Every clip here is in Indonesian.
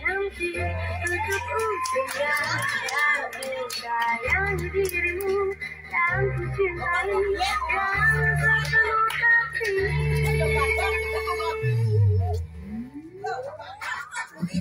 让心跟着不坚强，让爱让爱的路，让不简单，让快乐的不停。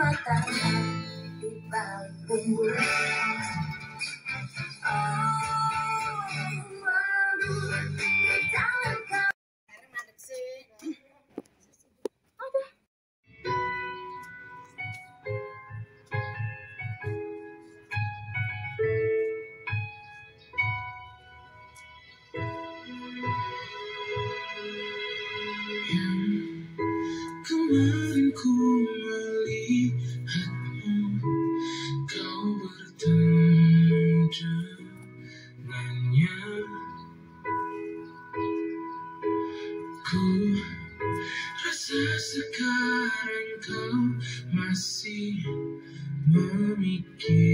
kekuatan di balik punggung. Yang ke mana Come my sin. Mommy, give.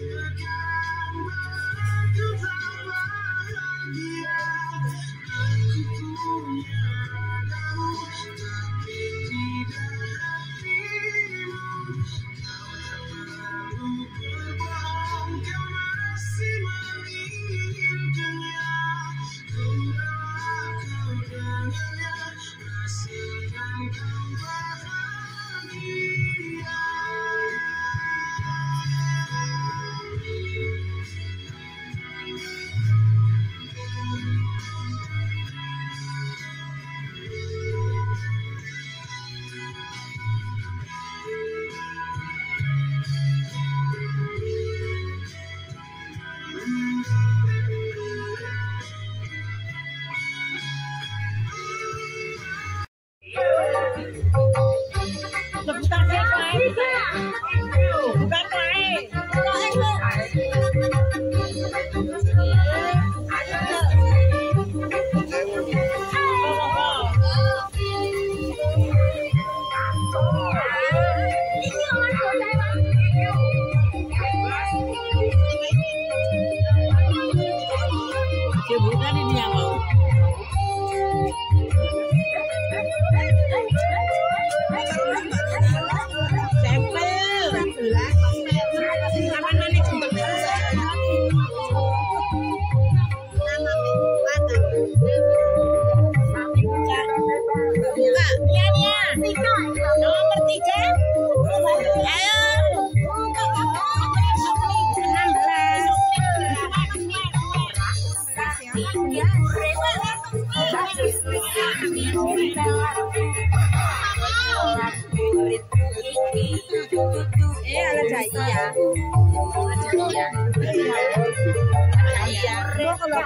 Thank you. Eh, ala jaya. Jaya. Jaya. Lo kalau